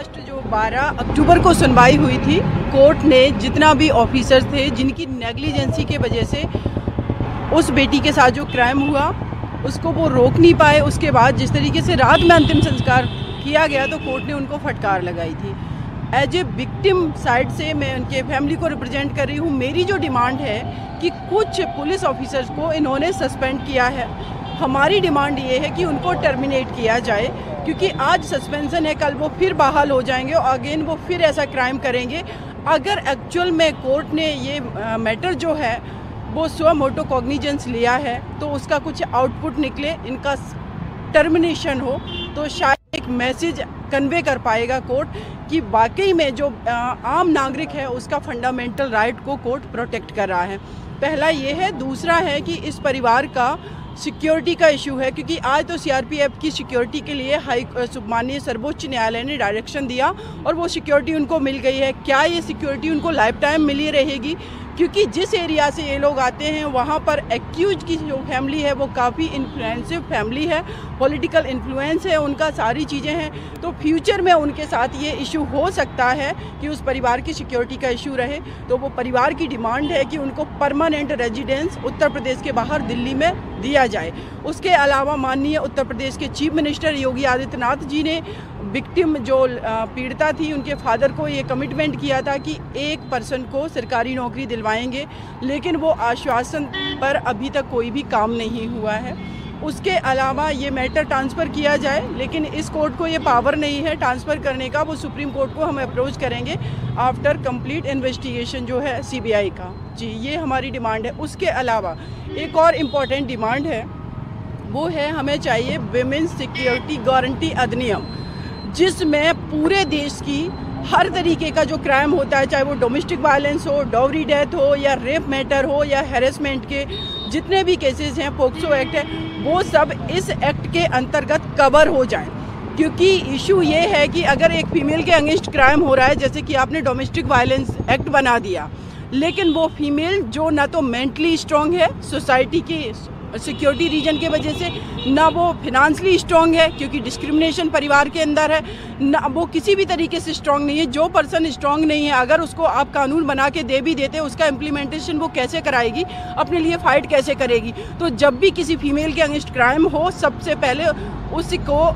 Last जो 12 अक्टूबर को सुनवाई हुई थी, कोर्ट ने जितना भी ऑफिसर्स थे, जिनकी नेग्लिजेंसी के वजह से उस बेटी के साथ जो क्राइम हुआ, उसको वो रोक नहीं पाए। उसके बाद जिस तरीके से रात में अंतिम संस्कार किया गया तो कोर्ट ने उनको फटकार लगाई थी। एज ए विक्टिम साइड से मैं उनके फैमिली को रिप्रेजेंट कर रही हूँ। मेरी जो डिमांड है कि कुछ पुलिस ऑफिसर्स को इन्होंने सस्पेंड किया है। हमारी डिमांड ये है कि उनको टर्मिनेट किया जाए, क्योंकि आज सस्पेंशन है, कल वो फिर बहाल हो जाएँगे और अगेन वो फिर ऐसा क्राइम करेंगे। अगर एक्चुअल में कोर्ट ने ये मैटर जो है, वो स्व मोटो कॉग्निजेंस लिया है तो उसका कुछ आउटपुट निकले, इनका टर्मिनेशन हो तो शायद मैसेज कन्वे कर पाएगा कोर्ट कि वाकई में जो आम नागरिक है, उसका फंडामेंटल राइट को कोर्ट प्रोटेक्ट कर रहा है। पहला ये है। दूसरा है कि इस परिवार का सिक्योरिटी का इशू है, क्योंकि आज तो सीआरपीएफ की सिक्योरिटी के लिए हाई माननीय सर्वोच्च न्यायालय ने डायरेक्शन दिया और वो सिक्योरिटी उनको मिल गई है। क्या ये सिक्योरिटी उनको लाइफ टाइम मिली रहेगी? क्योंकि जिस एरिया से ये लोग आते हैं, वहाँ पर एक्यूज की जो फैमिली है, वो काफ़ी इन्फ्लुएंसिव फैमिली है पॉलिटिकल इन्फ्लुएंस है, उनका सारी चीज़ें हैं। तो फ्यूचर में उनके साथ ये इशू हो सकता है कि उस परिवार की सिक्योरिटी का इशू रहे। तो वो परिवार की डिमांड है कि उनको परमानेंट रेजिडेंस उत्तर प्रदेश के बाहर दिल्ली में दिया जाए। उसके अलावा माननीय उत्तर प्रदेश के चीफ मिनिस्टर योगी आदित्यनाथ जी ने विक्टिम जो पीड़िता थी, उनके फादर को ये कमिटमेंट किया था कि एक पर्सन को सरकारी नौकरी दिलवाएँगे, लेकिन वो आश्वासन पर अभी तक कोई भी काम नहीं हुआ है। उसके अलावा ये मैटर ट्रांसफ़र किया जाए, लेकिन इस कोर्ट को ये पावर नहीं है ट्रांसफ़र करने का। वो सुप्रीम कोर्ट को हम अप्रोच करेंगे आफ्टर कंप्लीट इन्वेस्टिगेशन जो है सीबीआई का। जी, ये हमारी डिमांड है। उसके अलावा एक और इंपॉर्टेंट डिमांड है, वो है हमें चाहिए वेमेंस सिक्योरिटी गारंटी अधिनियम, जिसमें पूरे देश की हर तरीके का जो क्राइम होता है, चाहे वो डोमेस्टिक वायलेंस हो डॉवरी डेथ हो, या रेप मैटर हो, या हेरेसमेंट के जितने भी केसेस हैं पोक्सो एक्ट है, वो सब इस एक्ट के अंतर्गत कवर हो जाए। क्योंकि इशू ये है कि अगर एक फीमेल के अंगेंस्ट क्राइम हो रहा है, जैसे कि आपने डोमेस्टिक वायलेंस एक्ट बना दिया, लेकिन वो फीमेल जो ना तो मेंटली स्ट्रांग है सोसाइटी की सिक्योरिटी रीजन के वजह से ना वो फिनांसली स्ट्रांग है, क्योंकि डिस्क्रिमिनेशन परिवार के अंदर है, ना वो किसी भी तरीके से स्ट्रांग नहीं है। जो पर्सन स्ट्रांग नहीं है, अगर उसको आप कानून बना के दे भी देते, उसका इम्प्लीमेंटेशन वो कैसे कराएगी, अपने लिए फ़ाइट कैसे करेगी? तो जब भी किसी फीमेल के अगेंस्ट क्राइम हो, सबसे पहले उसको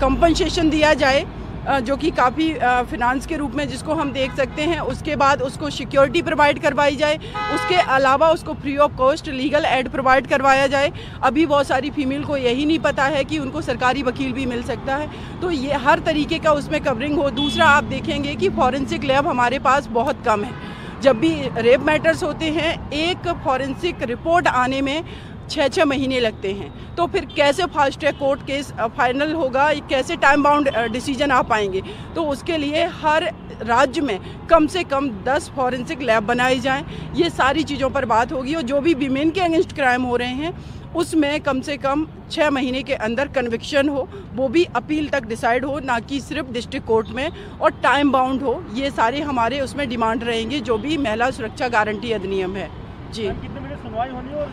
कंपनसेशन दिया जाए। जो कि काफ़ी फिनांस के रूप में जिसको हम देख सकते हैं, उसके बाद उसको सिक्योरिटी प्रोवाइड करवाई जाए, उसके अलावा उसको free of cost legal aid provide करवाया जाए। अभी बहुत सारी फीमेल को यही नहीं पता है कि उनको सरकारी वकील भी मिल सकता है। तो ये हर तरीके का उसमें कवरिंग हो। दूसरा, आप देखेंगे कि फॉरेंसिक लैब हमारे पास बहुत कम है। जब भी रेप मैटर्स होते हैं, एक फॉरेंसिक रिपोर्ट आने में छः छः महीने लगते हैं। तो फिर कैसे fast track court case final होगा? कैसे टाइम बाउंड डिसीज़न आ पाएँगे? तो उसके लिए हर राज्य में कम से कम 10 फॉरेंसिक लैब बनाए जाएँ। ये सारी चीज़ों पर बात होगी और जो भी विमेन के अगेंस्ट क्राइम हो रहे हैं, उसमें कम से कम छः महीने के अंदर कन्विक्शन हो, वो भी अपील तक डिसाइड हो, ना कि सिर्फ़ डिस्ट्रिक्ट कोर्ट में, और टाइम बाउंड हो। ये सारे हमारे उसमें डिमांड रहेंगे, जो भी महिला सुरक्षा गारंटी अधिनियम है। जी। कितने सुनवाई होनी और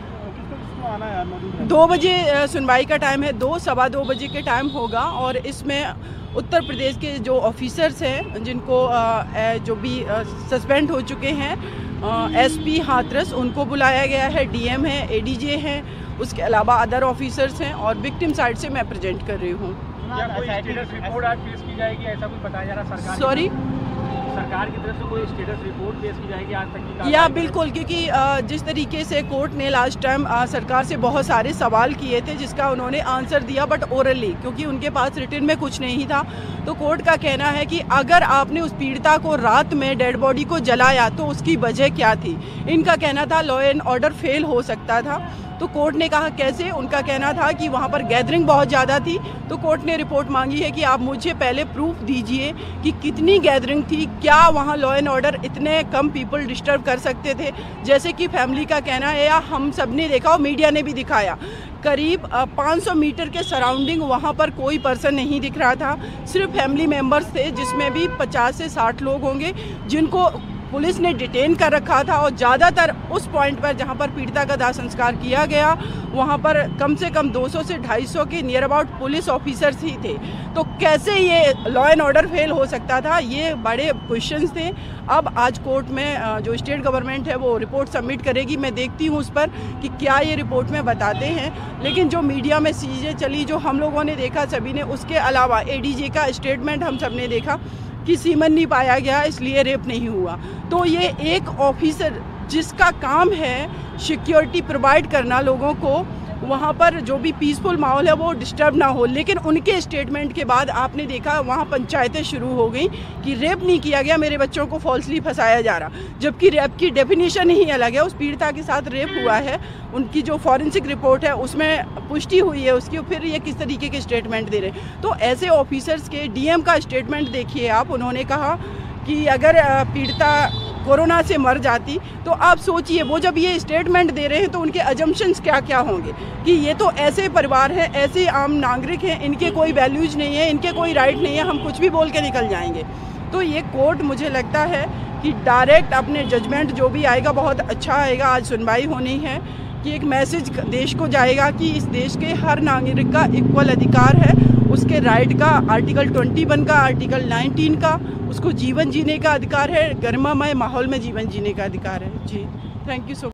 दो बजे सुनवाई का टाइम है दो सवा दो बजे के टाइम होगा और इसमें उत्तर प्रदेश के जो ऑफिसर्स हैं जिनको जो भी सस्पेंड हो चुके हैं एसपी हाथरस उनको बुलाया गया है डीएम है एडीजे हैं उसके अलावा अदर ऑफिसर्स हैं और विक्टिम साइड से मैं प्रेजेंट कर रही हूँ। सॉरी सरकार की तरफ़ से कोई स्टेटस रिपोर्ट पेश की जाएगी आज तक की या बिल्कुल क्योंकि जिस तरीके से कोर्ट ने लास्ट टाइम सरकार से बहुत सारे सवाल किए थे जिसका उन्होंने आंसर दिया बट ओरली क्योंकि उनके पास रिटर्न में कुछ नहीं था। तो कोर्ट का कहना है कि अगर आपने उस पीड़िता को रात में डेड बॉडी को जलाया तो उसकी वजह क्या थी? इनका कहना था लॉ एंड ऑर्डर फेल हो सकता था। तो कोर्ट ने कहा कैसे? उनका कहना था कि वहाँ पर गैदरिंग बहुत ज़्यादा थी। तो कोर्ट ने रिपोर्ट मांगी है कि आप मुझे पहले प्रूफ दीजिए कि कितनी गैदरिंग थी, क्या वहाँ लॉ एंड ऑर्डर इतने कम पीपल डिस्टर्ब कर सकते थे? जैसे कि फैमिली का कहना है, या हम सबने देखा और मीडिया ने भी दिखाया। करीब 500 मीटर के सराउंडिंग वहाँ पर कोई पर्सन नहीं दिख रहा था। सिर्फ़ फैमिली मेंबर्स थे, जिसमें भी 50 से 60 लोग होंगे, जिनको पुलिस ने डिटेन कर रखा था और ज़्यादातर उस पॉइंट पर जहाँ पर पीड़िता का दाह संस्कार किया गया, वहाँ पर कम से कम 200 से 250 के नियर अबाउट पुलिस ऑफिसर्स ही थे। तो कैसे ये लॉ एंड ऑर्डर फेल हो सकता था, ये बड़े क्वेश्चंस थे। अब आज कोर्ट में जो स्टेट गवर्नमेंट है, वो रिपोर्ट सबमिट करेगी। मैं देखती हूँ उस पर कि क्या ये रिपोर्ट में बताते हैं। लेकिन जो मीडिया में चीज़ें चली, जो हम लोगों ने देखा सभी ने, उसके अलावा एडीजे का स्टेटमेंट हम सबने देखा। कि सीमन नहीं पाया गया, इसलिए रेप नहीं हुआ। तो ये एक ऑफिसर जिसका काम है सिक्योरिटी प्रोवाइड करना लोगों को वहाँ पर जो भी पीसफुल माहौल है वो डिस्टर्ब ना हो। लेकिन उनके स्टेटमेंट के बाद आपने देखा, वहाँ पंचायतें शुरू हो गई कि रेप नहीं किया गया, मेरे बच्चों को फॉल्सली फंसाया जा रहा। जबकि रेप की डेफिनेशन ही अलग है, उस पीड़िता के साथ रेप हुआ है। उनकी जो फॉरेंसिक रिपोर्ट है, उसमें पुष्टि हुई है उसकी, फिर ये किस तरीके के स्टेटमेंट दे रहे तो ऐसे ऑफिसर्स के डीएम का स्टेटमेंट देखिए आप, उन्होंने कहा कि अगर पीड़िता कोरोना से मर जाती तो आप सोचिए, वो जब ये स्टेटमेंट दे रहे हैं तो उनके एजम्पन्स क्या क्या होंगे? कि ये तो ऐसे परिवार हैं, ऐसे आम नागरिक हैं, इनके कोई वैल्यूज़ नहीं है, इनके कोई राइट नहीं है, हम कुछ भी बोल के निकल जाएँगे। तो ये कोर्ट मुझे लगता है कि डायरेक्ट अपने जजमेंट जो भी आएगा, बहुत अच्छा आएगा, आज सुनवाई होनी है, कि एक मैसेज देश को जाएगा कि इस देश के हर नागरिक का इक्वल अधिकार है उसके राइट का आर्टिकल 21 का, आर्टिकल 19 का, उसको जीवन जीने का अधिकार है, गर्मामय माहौल में जीवन जीने का अधिकार है। जी थैंक यू सो